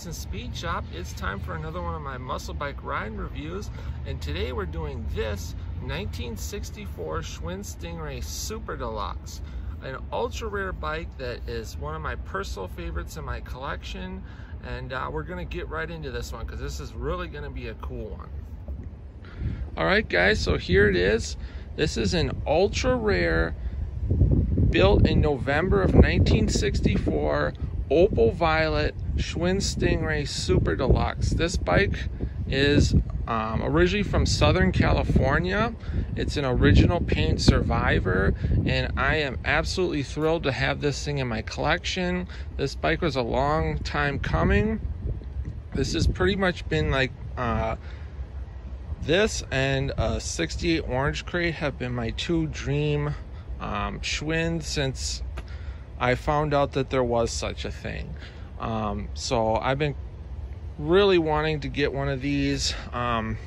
to Hansen Speed Shop. It's time for another one of my muscle bike riding reviews. And today we're doing this 1964 Schwinn Stingray Super Deluxe. An ultra rare bike that is one of my personal favorites in my collection. And uh, we're gonna get right into this one because this is really gonna be a cool one. All right guys, so here it is. This is an ultra rare built in November of 1964 Opal Violet Schwinn Stingray Super Deluxe. This bike is um, originally from Southern California. It's an original paint survivor and I am absolutely thrilled to have this thing in my collection. This bike was a long time coming. This has pretty much been like uh, this and a 68 Orange Crate have been my two dream um, Schwinn since I found out that there was such a thing. Um, so I've been really wanting to get one of these, um,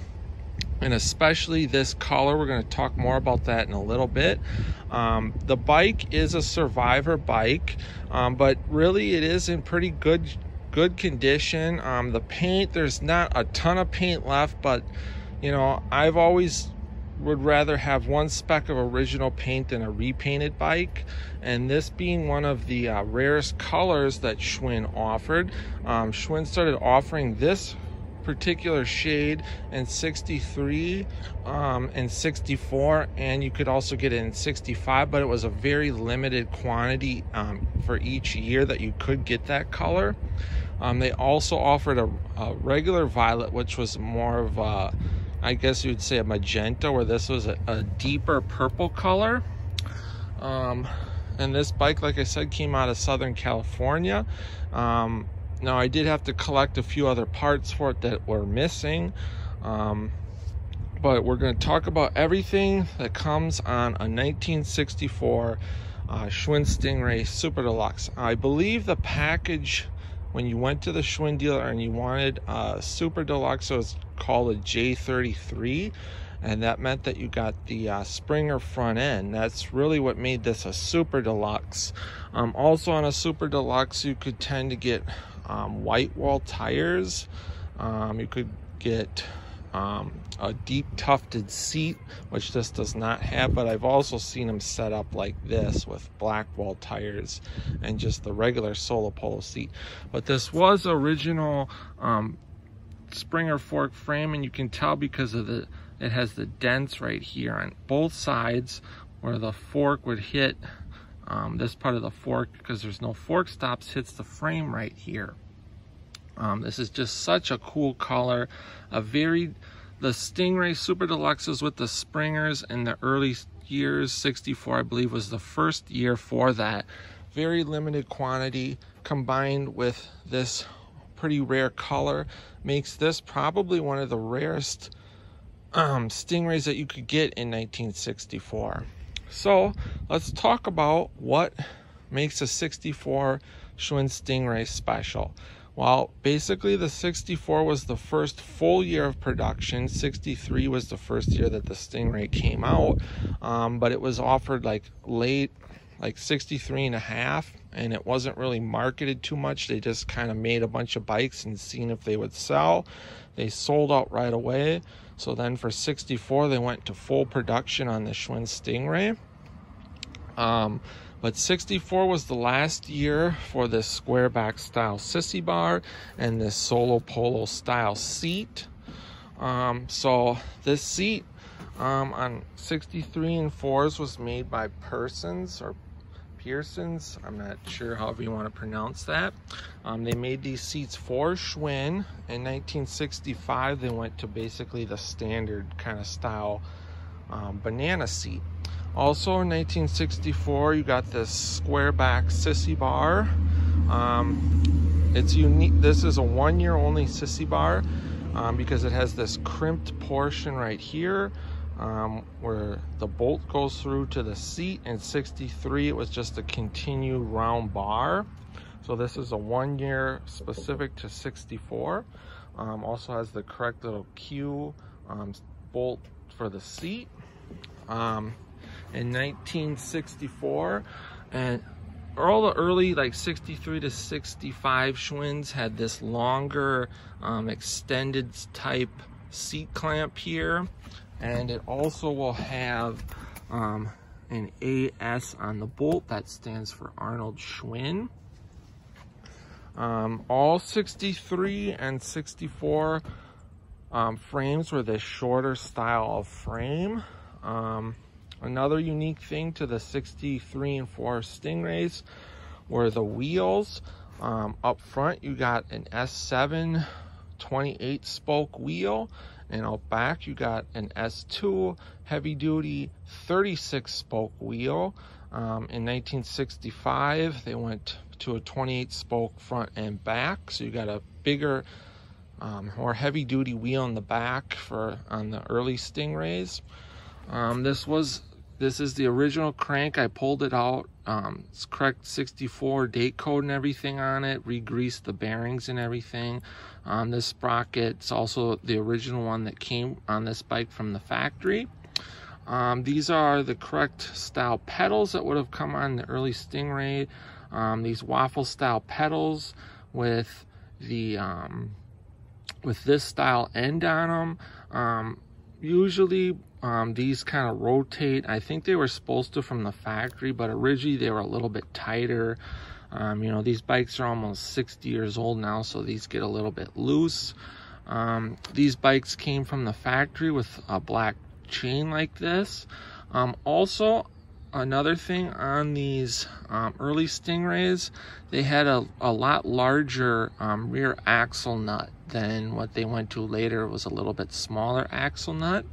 and especially this color. We're going to talk more about that in a little bit. Um, the bike is a survivor bike, um, but really it is in pretty good good condition. Um, the paint, there's not a ton of paint left, but you know, I've always would rather have one speck of original paint than a repainted bike. And this being one of the uh, rarest colors that Schwinn offered um, Schwinn started offering this particular shade in 63 um, and 64 and you could also get it in 65 but it was a very limited quantity um, for each year that you could get that color. Um, they also offered a, a, regular violet which was more of a I guess you would say a magenta where this was a, a deeper purple color. Um, and this bike, like I said, came out of Southern California. Um, now I did have to collect a few other parts for it that were missing. Um, but we're going to talk about everything that comes on a 1964 uh, Schwinn Stingray Super Deluxe. I believe the package when you went to the Schwinn dealer and you wanted a super deluxe, so it's called a J33, and that meant that you got the uh, Springer front end. That's really what made this a super deluxe. Um, also on a super deluxe, you could tend to get um, white wall tires. Um, you could get um, a deep tufted seat, which this does not have, but I've also seen them set up like this with black wall tires and just the regular Solo Polo seat. But this was original um, Springer fork frame, and you can tell because of the, it has the dents right here on both sides where the fork would hit um, this part of the fork because there's no fork stops hits the frame right here. Um, this is just such a cool color. A very, the Stingray Super Deluxes with the Springers in the early years, 64 I believe was the first year for that. Very limited quantity combined with this pretty rare color makes this probably one of the rarest um, Stingrays that you could get in 1964. So let's talk about what makes a 64 Schwinn Stingray special. Well, basically, the 64 was the first full year of production. 63 was the first year that the Stingray came out, um, but it was offered like late, like 63 and a half, and it wasn't really marketed too much. They just kind of made a bunch of bikes and seen if they would sell. They sold out right away. So then for 64, they went to full production on the Schwinn Stingray. Um, but 64 was the last year for this square back style sissy bar and this solo polo style seat. Um, so this seat um, on 63 and 4s was made by Persons or Pearsons. I'm not sure however you want to pronounce that. Um, they made these seats for Schwinn. In 1965, they went to basically the standard kind of style um, banana seat. Also in 1964, you got this square back sissy bar. Um, it's unique. This is a one year only sissy bar um, because it has this crimped portion right here um, where the bolt goes through to the seat. In 63, it was just a continued round bar. So this is a one year specific to 64. Um, also has the correct little Q um, bolt for the seat. Um, in 1964 and all the early like 63 to 65 Schwinn's had this longer um, extended type seat clamp here and it also will have um, an AS on the bolt that stands for Arnold Schwinn. Um, all 63 and 64 um, frames were this shorter style of frame. Um, another unique thing to the 63 and 4 Stingrays were the wheels. Um, up front, you got an S7 28 spoke wheel and out back you got an S2 heavy duty 36 spoke wheel. Um, in 1965 they went to a 28 spoke front and back so you got a bigger um, more heavy duty wheel in the back for on the early Stingrays. Um, this was this is the original crank. I pulled it out. Um, it's correct 64 date code and everything on it. Re-greased the bearings and everything. Um, this sprocket's also the original one that came on this bike from the factory. Um, these are the correct style pedals that would have come on the early Stingray. Um, these waffle style pedals with the um, with this style end on them. Um, usually um, these kind of rotate. I think they were supposed to from the factory, but originally they were a little bit tighter. Um, you know, these bikes are almost 60 years old now, so these get a little bit loose. Um, these bikes came from the factory with a black chain like this. Um, also, another thing on these um, early Stingrays, they had a, a lot larger um, rear axle nut than what they went to later. It was a little bit smaller axle nut.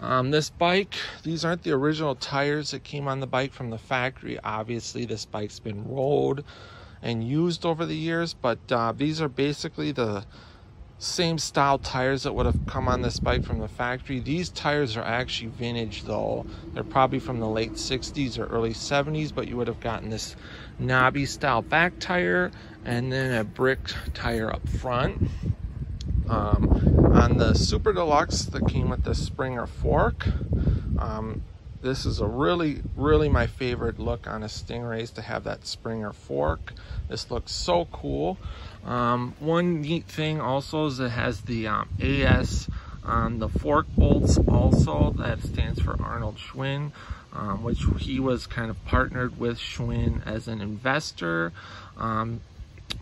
Um, this bike, these aren't the original tires that came on the bike from the factory. Obviously, this bike's been rolled and used over the years, but uh, these are basically the same style tires that would have come on this bike from the factory. These tires are actually vintage though. They're probably from the late 60s or early 70s, but you would have gotten this knobby style back tire and then a brick tire up front. Um, on the Super Deluxe that came with the Springer fork, um, this is a really, really my favorite look on a Stingray is to have that Springer fork. This looks so cool. Um, one neat thing also is it has the um, AS on the fork bolts also. That stands for Arnold Schwinn, um, which he was kind of partnered with Schwinn as an investor um,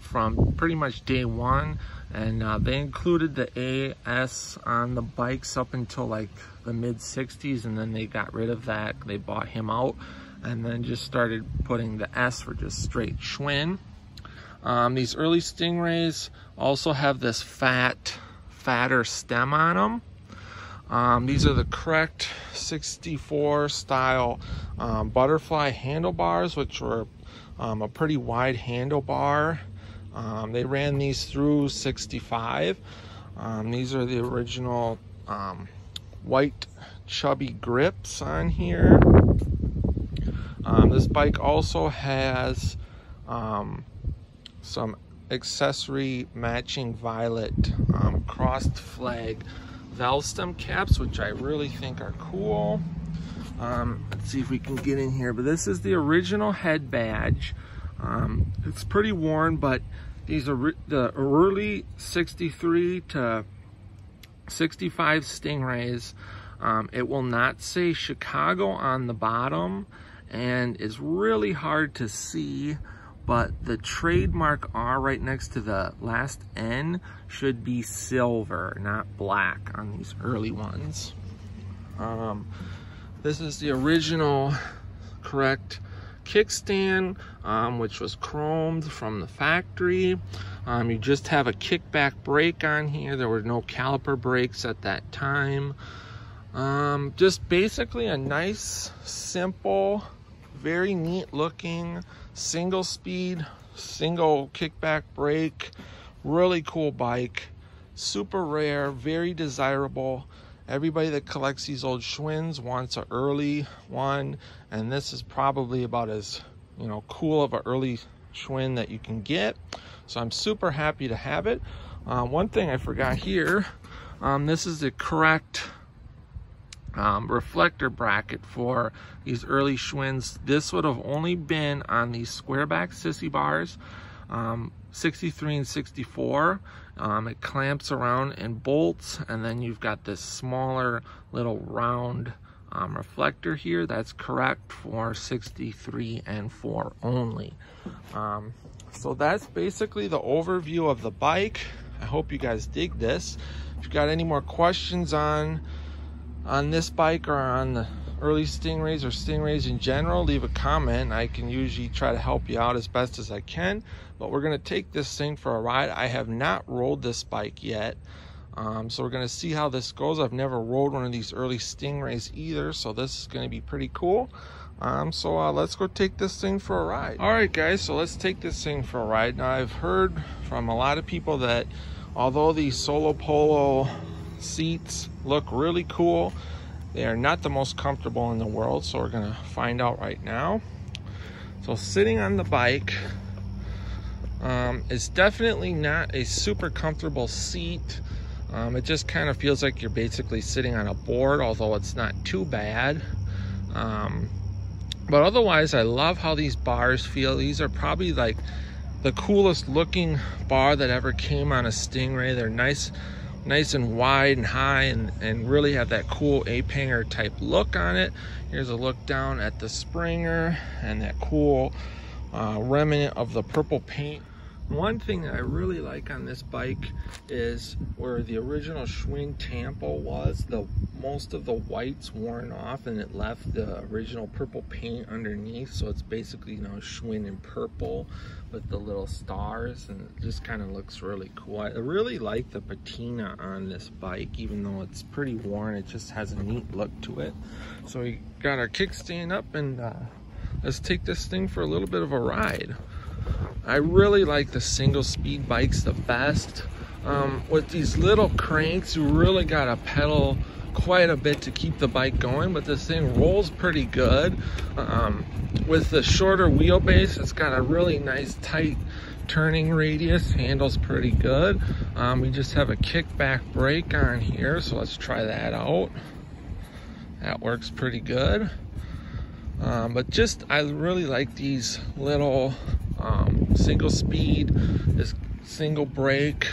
from pretty much day one and uh, they included the AS on the bikes up until like the mid 60s and then they got rid of that. They bought him out and then just started putting the S for just straight Schwinn. Um, these early Stingrays also have this fat fatter stem on them um, these are the correct 64 style um, butterfly handlebars which were um, a pretty wide handlebar um, they ran these through 65. Um, these are the original um, white chubby grips on here. Um, this bike also has um, some accessory matching violet um, crossed flag valve stem caps, which I really think are cool. let's see if we can get in here, but this is the original head badge. It's pretty worn, but these are the early 63 to 65 Stingrays. Um, it will not say Chicago on the bottom and it's really hard to see, but the trademark R right next to the last N should be silver, not black on these early ones. Um, this is the original correct kickstand, um, which was chromed from the factory. Um, you just have a kickback brake on here. There were no caliper brakes at that time. Um, just basically a nice, simple, very neat looking, single speed, single kickback brake, really cool bike, super rare, very desirable. Everybody that collects these old Schwinns wants an early one, and this is probably about as you know cool of an early Schwinn that you can get. So I'm super happy to have it. Uh, one thing I forgot here, um, this is the correct um, reflector bracket for these early Schwinn's. This would have only been on these square back sissy bars, um, 63 and 64. Um, it clamps around and bolts, and then you've got this smaller little round um, reflector here. That's correct for 63 and 4 only. Um, so that's basically the overview of the bike. I hope you guys dig this. If you got any more questions on on this bike or on the early Stingrays or Stingrays in general, leave a comment. I can usually try to help you out as best as I can. But we're going to take this thing for a ride. I have not rolled this bike yet. Um, so we're going to see how this goes. I've never rode one of these early Stingrays either. So this is going to be pretty cool. Um, so uh, let's go take this thing for a ride. All right, guys, so let's take this thing for a ride. Now, I've heard from a lot of people that although these Solo Polo seats look really cool. They are not the most comfortable in the world, so we're gonna find out right now. So sitting on the bike um, is definitely not a super comfortable seat. Um, it just kind of feels like you're basically sitting on a board, although it's not too bad. Um, but otherwise, I love how these bars feel. These are probably like the coolest looking bar that ever came on a Stingray. They're nice nice and wide and high and, and really have that cool ape hanger type look on it. Here's a look down at the Springer and that cool uh, remnant of the purple paint. One thing that I really like on this bike is where the original Schwinn Tampo was, the most of the white's worn off and it left the original purple paint underneath. So it's basically, you know, Schwinn in purple with the little stars and it just kind of looks really cool. I really like the patina on this bike, even though it's pretty worn, it just has a neat look to it. So we got our kickstand up and uh, let's take this thing for a little bit of a ride. I really like the single speed bikes the best. Um, with these little cranks, you really got to pedal quite a bit to keep the bike going, but this thing rolls pretty good. Um, with the shorter wheelbase, it's got a really nice tight turning radius, handles pretty good. Um, we just have a kickback brake on here, so let's try that out. That works pretty good. Um, but just, I really like these little single speed, this single brake,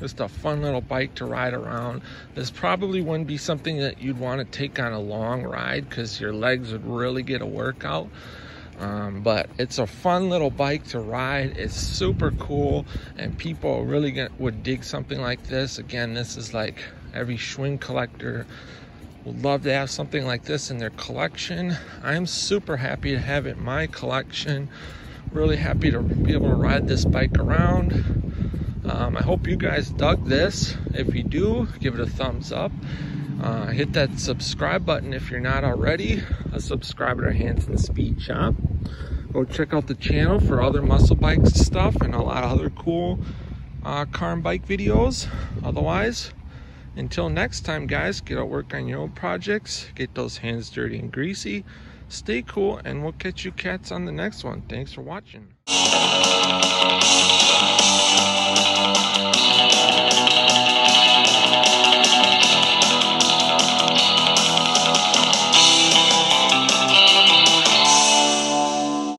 just a fun little bike to ride around. This probably wouldn't be something that you'd want to take on a long ride because your legs would really get a workout. Um, but it's a fun little bike to ride. It's super cool, and people really get, would dig something like this. Again, this is like every Schwinn collector would love to have something like this in their collection. I'm super happy to have it in my collection. Really happy to be able to ride this bike around. Um, I hope you guys dug this. If you do, give it a thumbs up. Uh, hit that subscribe button if you're not already a subscriber to Hansen Speed Shop. Go check out the channel for other muscle bike stuff and a lot of other cool uh, car and bike videos. Otherwise, until next time, guys, get out work on your own projects, get those hands dirty and greasy, Stay cool, and we'll catch you cats on the next one. Thanks for watching.